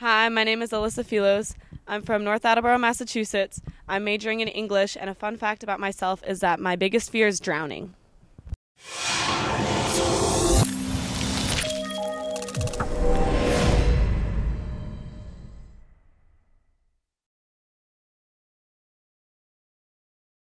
Hi, my name is Alyssa Felos. I'm from North Attleboro, Massachusetts. I'm majoring in English, and a fun fact about myself is that my biggest fear is drowning.